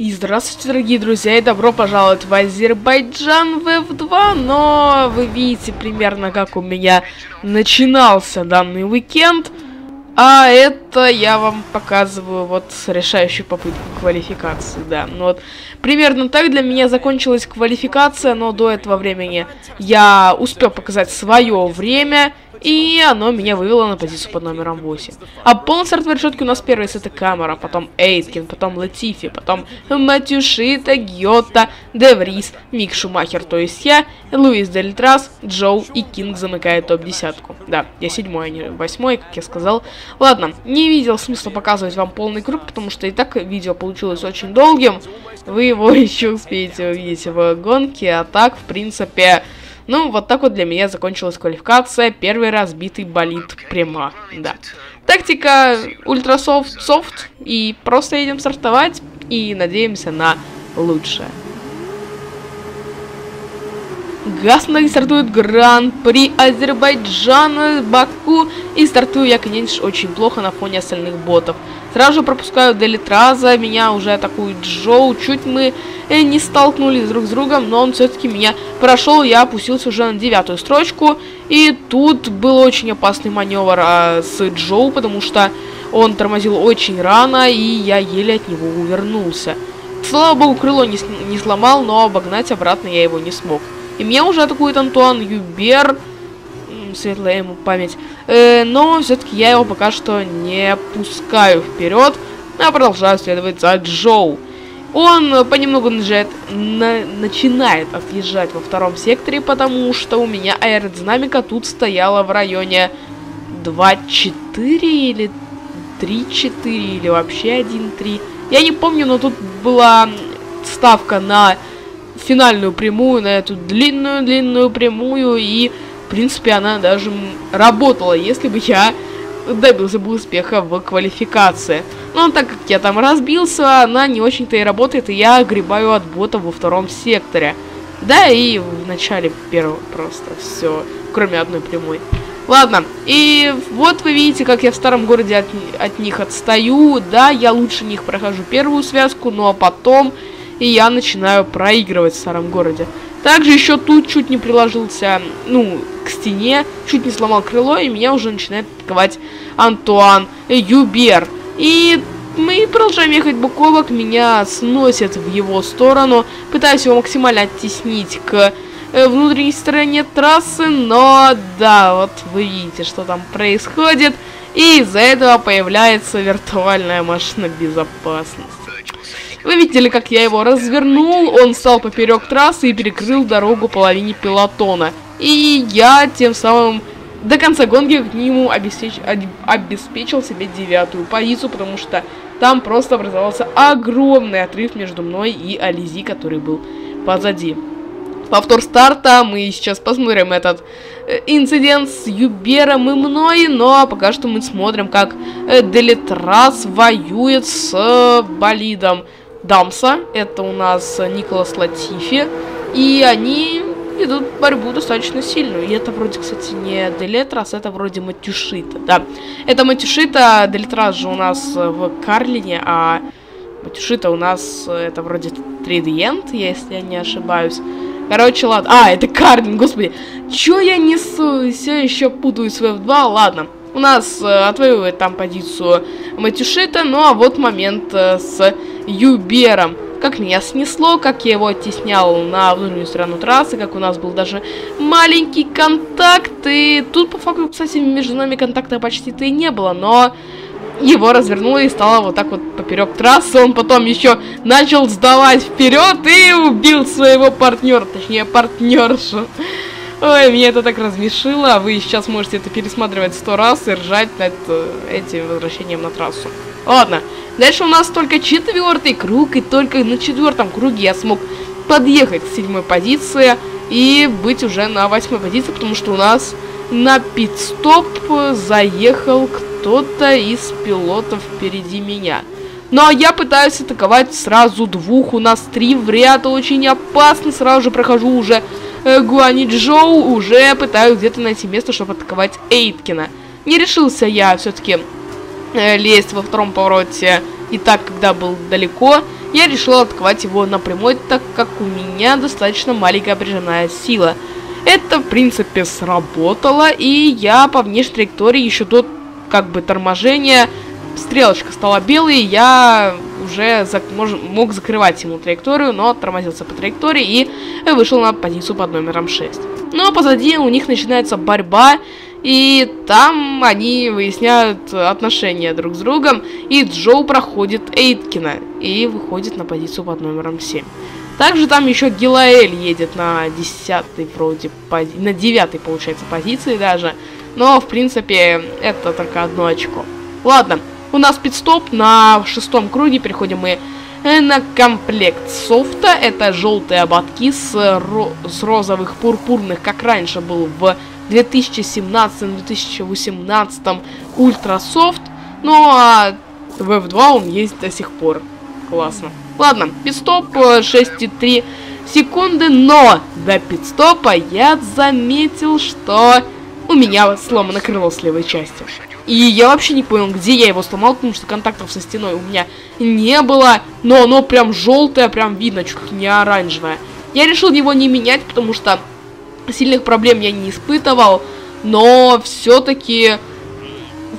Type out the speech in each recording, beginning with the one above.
И здравствуйте, дорогие друзья, и добро пожаловать в Азербайджан ВФ2, но вы видите примерно, как у меня начинался данный уикенд, а это я вам показываю вот решающую попытку квалификации, да. Ну вот, примерно так для меня закончилась квалификация, но до этого времени я успел показать свое время, и оно меня вывело на позицию под номером 8. А полный старт решетки у нас первый это Камара, потом Эйткин, потом Латифи, потом Мацушита, Гьотто, Деврис, Мик Шумахер, то есть я, Луи Делетраз, Джоу и Кинг замыкает топ-десятку. Да, я седьмой, а не восьмой, как я сказал. Ладно, не видел смысла показывать вам полный круг, потому что и так видео получилось очень долгим. Вы его еще успеете увидеть в гонке, а так, в принципе... Ну, вот так вот для меня закончилась квалификация. Первый разбитый болид прямо, да. Тактика ультрасофт, софт, и просто едем стартовать и надеемся на лучшее. Гасно стартует Гран-при Азербайджана, Баку. И стартую я, конечно, очень плохо на фоне остальных ботов. Сразу же пропускаю Делитраза, меня уже атакует Джоу. Чуть мы э, не столкнулись друг с другом, но он все-таки меня прошел. Я опустился уже на девятую строчку. И тут был очень опасный маневр а, с Джоу, потому что он тормозил очень рано, и я еле от него увернулся. Слава богу, крыло не, не сломал, но обогнать обратно я его не смог. И меня уже атакует Антуан Юбер. Светлая ему память. Э, но все-таки я его пока что не пускаю вперед, а продолжаю следовать за Джоу. Он понемногу наезжает, на, начинает отъезжать во втором секторе, потому что у меня аэродинамика тут стояла в районе 2.4 или 3.4 или вообще 1.3. Я не помню, но тут была ставка на финальную прямую, на эту длинную-длинную прямую, и, в принципе, она даже работала, если бы я добился бы успеха в квалификации. Но так как я там разбился, она не очень-то и работает, и я гребаю от бота во втором секторе. Да, и в начале первого просто все, кроме одной прямой. Ладно, и вот вы видите, как я в старом городе от, от них отстаю. Да, я лучше них прохожу первую связку, но потом и я начинаю проигрывать в старом городе. Также еще тут чуть не приложился, ну, к стене, чуть не сломал крыло, и меня уже начинает атаковать Антуан Юбер. И мы продолжаем ехать бок о бок, меня сносят в его сторону, пытаюсь его максимально оттеснить к э, внутренней стороне трассы, но да, вот вы видите, что там происходит, и из-за этого появляется виртуальная машина безопасности. Вы видели, как я его развернул, он стал поперек трассы и перекрыл дорогу половине пилотона. И я тем самым до конца гонки к нему обеспеч... обеспечил себе девятую позицию, потому что там просто образовался огромный отрыв между мной и Ализи, который был позади. Повтор старта, мы сейчас посмотрим этот э, инцидент с Юбером и мной, но пока что мы смотрим, как э, Делитрас воюет с э, болидом. Дамса, это у нас Николас Латифи, и они идут борьбу достаточно сильную. И это вроде, кстати, не Делетрас, это вроде Матюшита, да. Это Матюшита, Делетрас же у нас в Карлине, а Матюшита у нас это вроде Тридиент, если я не ошибаюсь. Короче, ладно. А, это Карлин, господи. Чё я несу? Все еще путаю в F2, ладно. У нас э, отвоевывает там позицию Матюшита, ну а вот момент э, с Юбером. Как меня снесло, как я его оттеснял на внутреннюю сторону трассы, как у нас был даже маленький контакт. И тут, по факту, кстати, между нами контакта почти-то и не было, но его развернуло и стало вот так вот поперек трассы. Он потом еще начал сдавать вперед и убил своего партнера, точнее партнершу. Ой, меня это так размешило, вы сейчас можете это пересматривать сто раз и ржать над э, этим возвращением на трассу. Ладно, дальше у нас только четвертый круг, и только на четвертом круге я смог подъехать к седьмой позиции и быть уже на восьмой позиции, потому что у нас на пит-стоп заехал кто-то из пилотов впереди меня. Ну, а я пытаюсь атаковать сразу двух, у нас три в ряд, очень опасно, сразу же прохожу уже э, Гуани Джоу, уже пытаюсь где-то найти место, чтобы атаковать Эйткина. Не решился я все-таки лезть во втором повороте и так, когда был далеко. я решил атаковать его напрямую, так как у меня достаточно маленькая прижимная сила. Это, в принципе, сработало, и я по внешней траектории еще до, как бы, торможения, стрелочка стала белой, я уже зак мож мог закрывать ему траекторию, но тормозился по траектории и вышел на позицию под номером 6. Но позади у них начинается борьба, и там они выясняют отношения друг с другом, и Джоу проходит Эйткина и выходит на позицию под номером 7. Также там еще Гилаэль едет на 10 вроде, пози... на 9 получается позиции даже. Но, в принципе, это только одно очко. Ладно, у нас пидстоп на шестом круге, переходим мы на комплект софта. Это желтые ободки с, ро с розовых пурпурных, как раньше был в 2017-2018 Ультра Софт. Ну а в F2 он есть до сих пор. Классно. Ладно, пидстоп 6,3 секунды, но до пидстопа я заметил, что у меня сломано крыло с левой части. И я вообще не понял, где я его сломал, потому что контактов со стеной у меня не было. Но оно прям желтое, прям видно, чуть ли не оранжевое. Я решил его не менять, потому что сильных проблем я не испытывал. Но все-таки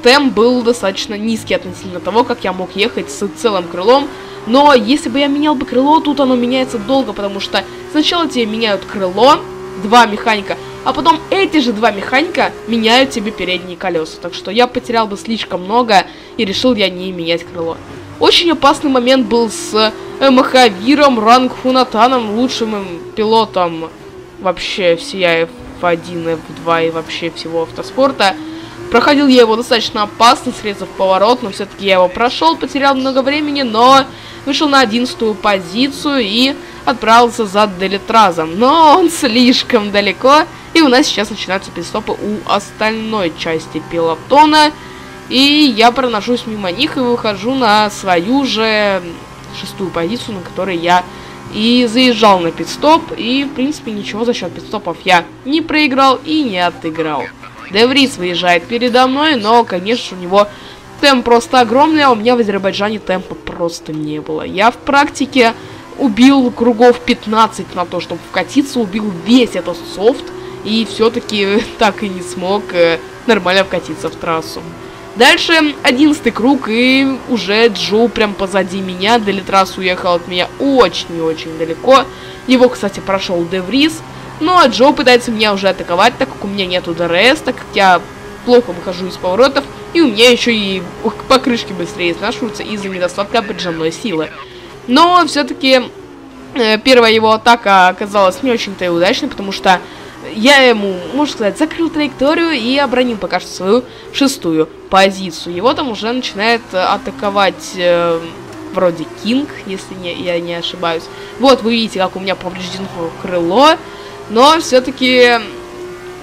темп был достаточно низкий относительно того, как я мог ехать с целым крылом. Но если бы я менял бы крыло, тут оно меняется долго, потому что сначала тебе меняют крыло, два механика, а потом эти же два механика меняют тебе передние колеса. Так что я потерял бы слишком много и решил я не менять крыло. Очень опасный момент был с э, Махавиром, Ранг Фунатаном, лучшим пилотом вообще всея F1, F2 и вообще всего автоспорта. Проходил я его достаточно опасно, срезав поворот, но все-таки я его прошел, потерял много времени, но вышел на одиннадцатую позицию и отправился за Делитразом. Но он слишком далеко, и у нас сейчас начинаются пидстопы у остальной части пилотона. И я проношусь мимо них и выхожу на свою же шестую позицию, на которой я и заезжал на пидстоп. И, в принципе, ничего за счет пидстопов я не проиграл и не отыграл. Деврис выезжает передо мной, но, конечно, у него темп просто огромный, а у меня в Азербайджане темпа просто не было. Я в практике убил кругов 15 на то, чтобы вкатиться, убил весь этот софт, и все-таки так и не смог э, нормально вкатиться в трассу. Дальше 11 круг, и уже Джо прям позади меня. Делетраз уехал от меня очень и очень далеко. Его, кстати, прошел Деврис. Ну а Джо пытается меня уже атаковать, так как у меня нету ДРС, так как я плохо выхожу из поворотов. И у меня еще и покрышки быстрее изнашиваются из-за недостатка прижимной силы. Но все-таки э, первая его атака оказалась не очень-то и удачной, потому что я ему, можно сказать, закрыл траекторию и обронил пока что свою шестую позицию. Его там уже начинает атаковать э, вроде Кинг, если не, я не ошибаюсь. Вот, вы видите, как у меня повреждено крыло. Но все-таки,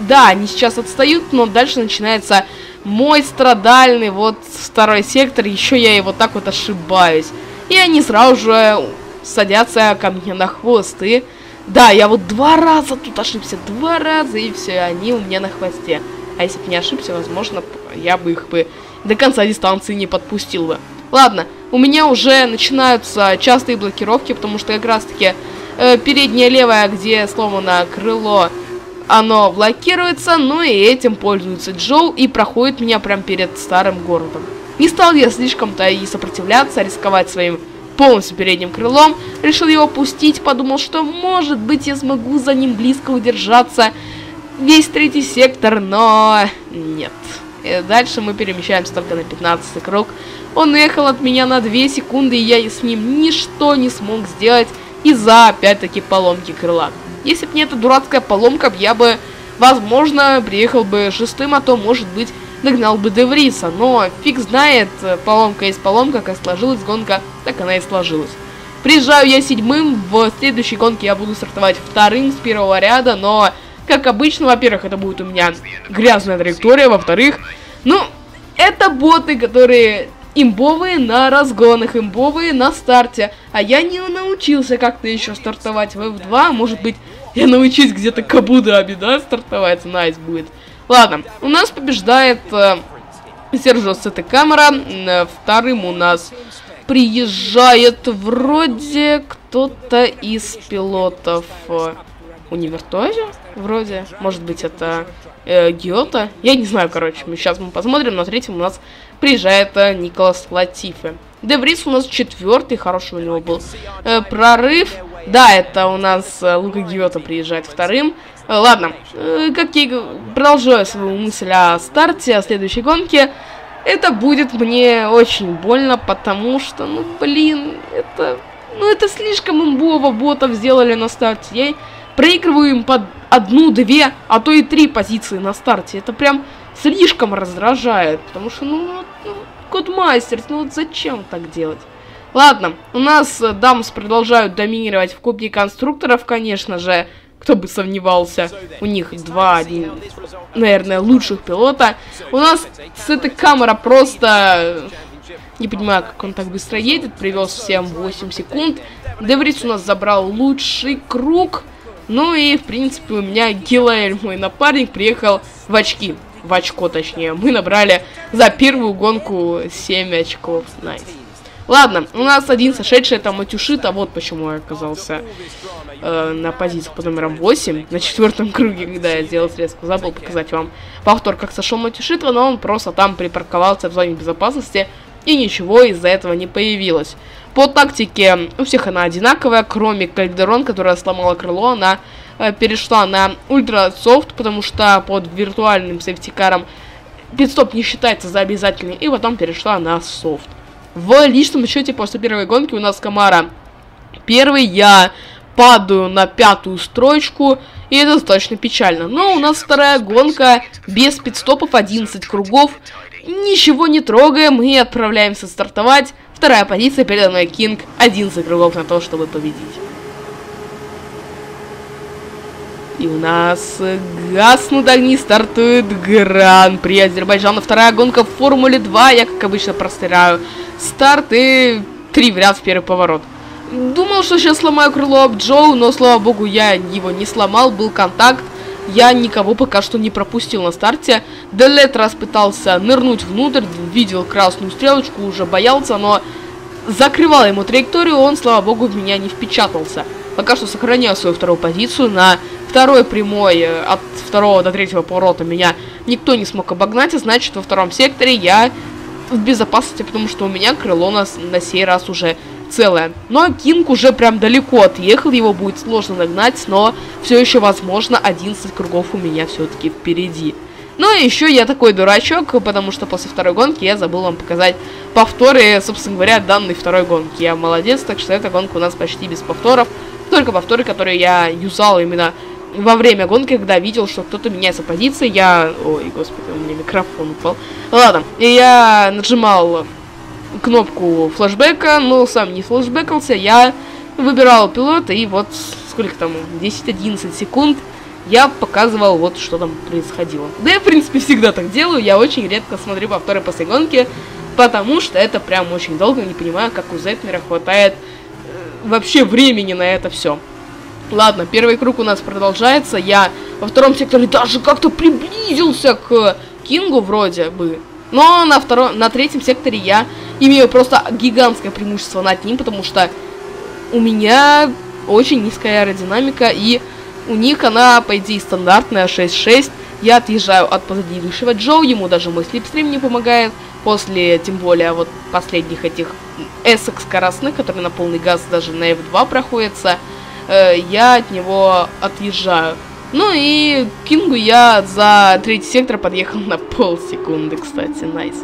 да, они сейчас отстают, но дальше начинается мой страдальный вот второй сектор. Еще я его так вот ошибаюсь. И они сразу же садятся ко мне на хвост и да, я вот два раза тут ошибся, два раза, и все, они у меня на хвосте. А если бы не ошибся, возможно, я бы их бы до конца дистанции не подпустил бы. Ладно, у меня уже начинаются частые блокировки, потому что как раз-таки э, переднее левое, где сломано крыло, оно блокируется, ну и этим пользуется Джоу и проходит меня прям перед старым городом. Не стал я слишком-то и сопротивляться, рисковать своим полностью передним крылом, решил его пустить, подумал, что может быть я смогу за ним близко удержаться весь третий сектор, но нет. И дальше мы перемещаемся только на 15 круг. Он ехал от меня на 2 секунды, и я с ним ничто не смог сделать из-за, опять-таки, поломки крыла. Если бы не эта дурацкая поломка, я бы, возможно, приехал бы шестым, а то, может быть, догнал бы Девриса, но фиг знает, поломка есть поломка, как сложилась гонка, так она и сложилась. Приезжаю я седьмым, в следующей гонке я буду стартовать вторым с первого ряда, но, как обычно, во-первых, это будет у меня грязная траектория, во-вторых, ну, это боты, которые имбовые на разгонах, имбовые на старте, а я не научился как-то еще стартовать в F2, может быть, я научусь где-то Кабуда да, стартовать, найс будет. Ладно, у нас побеждает э, Серджо Сете Камера. Э, вторым у нас приезжает вроде кто-то из пилотов э, Универтозе, вроде. Может быть, это э, Гиота. Я не знаю, короче. Мы сейчас мы посмотрим. На третьем у нас приезжает э, Николас Латифе. Деврис у нас четвертый, хороший у него был э, прорыв. Да, это у нас э, Лука Гиота приезжает вторым. Э, ладно, э, как я продолжаю свою мысль о старте, о следующей гонке. Это будет мне очень больно, потому что, ну, блин, это... Ну, это слишком имбово ботов сделали на старте. Я проигрываю им под одну, две, а то и три позиции на старте. Это прям слишком раздражает, потому что, ну, ну Кодмастерс, ну вот зачем так делать? Ладно, у нас э, Дамс продолжают доминировать в Кубке Конструкторов, конечно же. Кто бы сомневался, у них два, один, наверное, лучших пилота. У нас с этой Камара просто... Не понимаю, как он так быстро едет. Привез всем 8 секунд. Деврис у нас забрал лучший круг. Ну и, в принципе, у меня Гилаэль, мой напарник, приехал в очки. В очко, точнее. Мы набрали за первую гонку 7 очков. Nice. Nice. Ладно, у нас один сошедший, это Мацушита, вот почему я оказался э, на позиции под номером 8, на четвертом круге, когда я сделал средство. Забыл показать вам повтор, как сошел Мацушита, но он просто там припарковался в зоне безопасности, и ничего из-за этого не появилось. По тактике у всех она одинаковая, кроме Кальдерон, которая сломала крыло, она э, перешла на ultra soft, потому что под виртуальным safety car ом пит-стоп не считается за обязательный, и потом перешла на софт. В личном счете после первой гонки у нас Камара первый, я падаю на пятую строчку, и это достаточно печально. Но у нас вторая гонка без пидстопов, 11 кругов, ничего не трогаем и отправляемся стартовать. Вторая позиция передо мной Кинг. 11 кругов на то, чтобы победить. И у нас гаснут огни, стартует Гран-при Азербайджана. Вторая гонка в Формуле 2. Я, как обычно, простыряю старт и три в ряд в первый поворот. Думал, что сейчас сломаю крыло об Джоу, но, слава богу, я его не сломал, был контакт. Я никого пока что не пропустил на старте. Делет раз пытался нырнуть внутрь, видел красную стрелочку, уже боялся, но закрывал ему траекторию, он, слава богу, в меня не впечатался. Пока что сохраняю свою вторую позицию. На второй прямой э, от второго до третьего поворота меня никто не смог обогнать, а значит во втором секторе я в безопасности, потому что у меня крыло на, на сей раз уже целое. Но Кинг уже прям далеко отъехал, его будет сложно нагнать, но все еще возможно 11 кругов у меня все-таки впереди. Ну и еще я такой дурачок, потому что после второй гонки я забыл вам показать повторы, собственно говоря, данной второй гонки. Я молодец, так что эта гонка у нас почти без повторов. Только повторы, которые я юзал именно во время гонки, когда видел, что кто-то меняется позиции, я... Ой, господи, у меня микрофон упал. Ладно, и я нажимал кнопку флешбека, но сам не флешбекался, я выбирал пилота, и вот сколько там, 10-11 секунд я показывал вот, что там происходило. Да я, в принципе, всегда так делаю, я очень редко смотрю повторы после гонки, потому что это прям очень долго, не понимаю, как у Зетмера хватает э, вообще времени на это все. Ладно, первый круг у нас продолжается, я во втором секторе даже как-то приблизился к Кингу вроде бы, но на, втором, на третьем секторе я имею просто гигантское преимущество над ним, потому что у меня очень низкая аэродинамика, и у них она, по идее, стандартная 6.6. Я отъезжаю от позади идущего Джо, ему даже мой слепстрим не помогает. После, тем более, вот последних этих эсок скоростных, которые на полный газ даже на F2 проходятся, э, я от него отъезжаю. Ну и Кингу я за третий сектор подъехал на полсекунды, кстати, найс.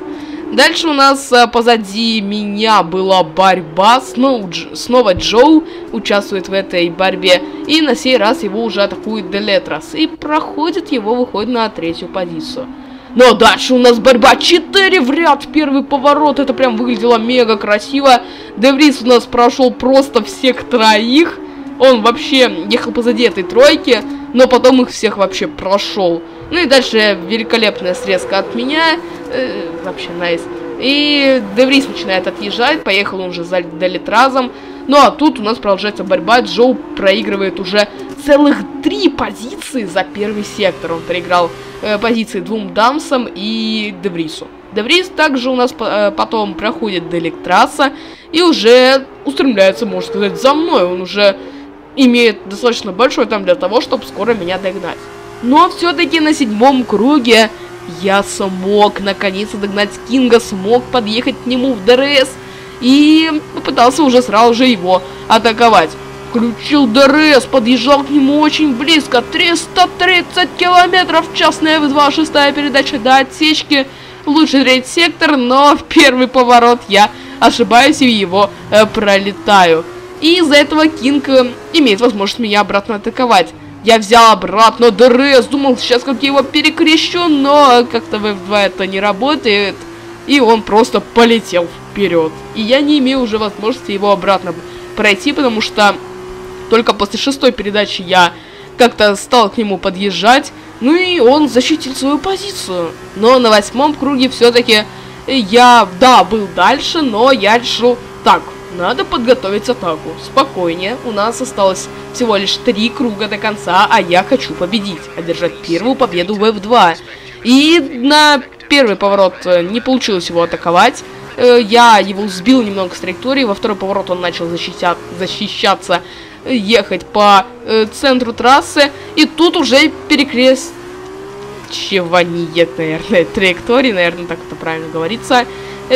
Дальше у нас а, позади меня была борьба. Снова, Дж, снова Джоу участвует в этой борьбе. И на сей раз его уже атакует Делетрас. И проходит его, выходит на третью позицию. Но дальше у нас борьба 4 в ряд, первый поворот, это прям выглядело мега красиво. Деврис у нас прошел просто всех троих. Он вообще ехал позади этой тройки но потом их всех вообще прошел. Ну и дальше великолепная срезка от меня, э, вообще nice. И Деврис начинает отъезжать, поехал он уже за Делетразом. Ну а тут у нас продолжается борьба, Джоу проигрывает уже целых три позиции за первый сектор. Он проиграл э, позиции двум Дамсам и Деврису. Деврис также у нас э, потом проходит Джоу и уже устремляется, можно сказать, за мной. Он уже имеет достаточно большой темп для того, чтобы скоро меня догнать. Но все-таки на седьмом круге я смог наконец-то догнать Кинга, смог подъехать к нему в ДРС и попытался уже сразу же его атаковать. Включил ДРС, подъезжал к нему очень близко, 330 километров в час на F2, шестая передача до отсечки, лучший третий сектор, но в первый поворот я ошибаюсь и его э, пролетаю. И из-за этого Кинг э, имеет возможность меня обратно атаковать. Я взял обратно ДРС, думал, сейчас как я его перекрещу, но как-то в F2 это не работает. И он просто полетел вперед. И я не имею уже возможности его обратно пройти, потому что только после шестой передачи я как-то стал к нему подъезжать. Ну и он защитил свою позицию. Но на восьмом круге все-таки я, да, был дальше, но я решил, так, надо подготовить атаку. Спокойнее. У нас осталось всего лишь три круга до конца, а я хочу победить. Одержать первую победу в F2. И на первый поворот э, не получилось его атаковать. Э, я его сбил немного с траектории. Во второй поворот он начал защища защищаться, ехать по э, центру трассы. И тут уже перекрест чевание, наверное, траектории, наверное, так это правильно говорится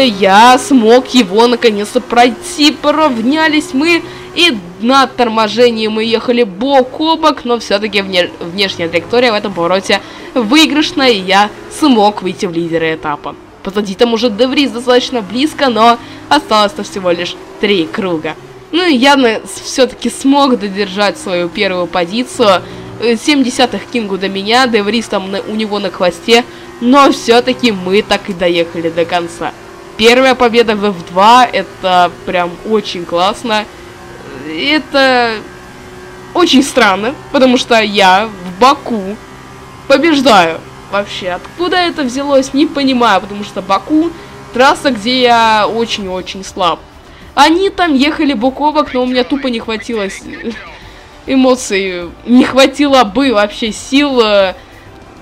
я смог его наконец-то пройти. Поравнялись мы, и на торможении мы ехали бок о бок, но все-таки вне внешняя траектория в этом повороте выигрышная, и я смог выйти в лидеры этапа. Позади там уже Деврис достаточно близко, но осталось-то всего лишь три круга. Ну и явно все-таки смог додержать свою первую позицию. 7 десятых Кингу до меня, Деврис там на, у него на хвосте, но все-таки мы так и доехали до конца. Первая победа в F2, это прям очень классно. Это очень странно, потому что я в Баку побеждаю. Вообще, откуда это взялось, не понимаю, потому что Баку трасса, где я очень-очень слаб. Они там ехали бок о бок, но у меня тупо не хватило эмоций, не хватило бы вообще сил э,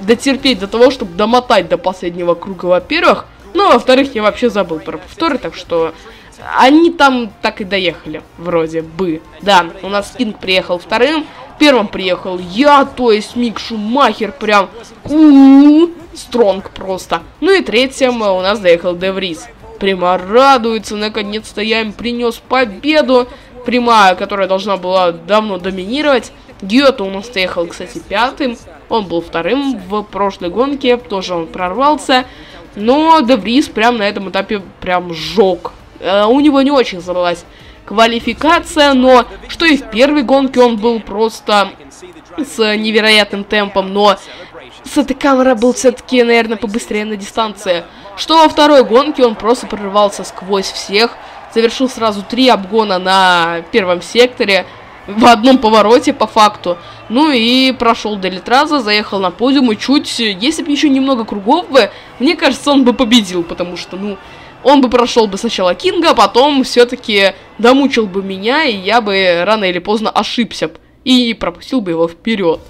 дотерпеть до того, чтобы домотать до последнего круга, во-первых. Ну, во-вторых, я вообще забыл про повторы, так что они там так и доехали, вроде бы. Да, у нас Кинг приехал вторым, первым приехал я, то есть Мик Шумахер, прям стронг просто. Ну и третьим у нас доехал Деврис. Прямо радуется, наконец-то я им принес победу. Прямая, которая должна была давно доминировать. Гиота у нас доехал, кстати, пятым. Он был вторым в прошлой гонке, тоже он прорвался. Но Деврис прям на этом этапе прям сжег. Э, у него не очень задалась квалификация, но что и в первой гонке он был просто с невероятным темпом, но с этой камерой был все-таки, наверное, побыстрее на дистанции. Что во второй гонке он просто прорывался сквозь всех, совершил сразу три обгона на первом секторе, в одном повороте по факту. Ну и прошел до Литраза, заехал на подиум и чуть, если бы еще немного кругов бы, мне кажется, он бы победил, потому что, ну, он бы прошел бы сначала Кинга, а потом все-таки домучил бы меня, и я бы рано или поздно ошибся и пропустил бы его вперед.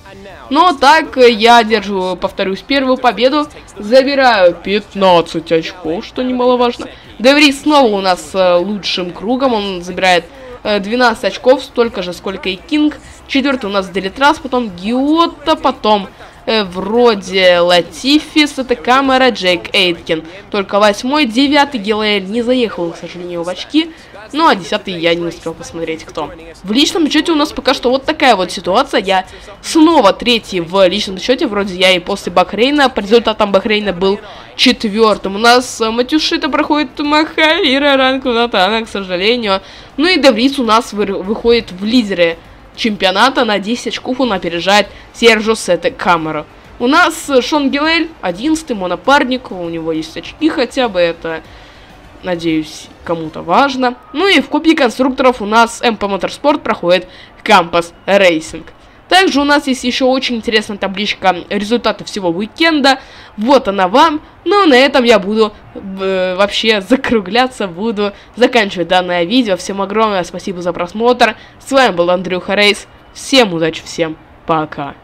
Но так я держу, повторюсь, первую победу, забираю 15 очков, что немаловажно. Деврис снова у нас э, лучшим кругом, он забирает 12 э, очков, столько же, сколько и Кинг. Четвертый у нас Делитрас, потом Гиота, потом э, вроде Латифи, это камера Джейк Эйткин. Только восьмой, девятый Гилаэль не заехал, к сожалению, в очки. Ну, а десятый я не успел посмотреть, кто. В личном счете у нас пока что вот такая вот ситуация. Я снова третий в личном счете. Вроде я и после Бахрейна. По результатам Бахрейна был четвертым. У нас э, Матюшита проходит Махавира ранку Натана, к сожалению. Ну и Девриц у нас вы выходит в лидеры чемпионата. На 10 очков он опережает Сержо Сете Камеру. У нас Шон Гилель, 11 мой напарник, у него есть очки хотя бы, это надеюсь, кому-то важно. Ну и в Кубке конструкторов у нас MP Motorsport проходит Campos Racing. Также у нас есть еще очень интересная табличка результаты всего уикенда. Вот она вам. Ну, на этом я буду э, вообще закругляться, буду заканчивать данное видео. Всем огромное спасибо за просмотр. С вами был Андрюха Рейс. Всем удачи, всем пока.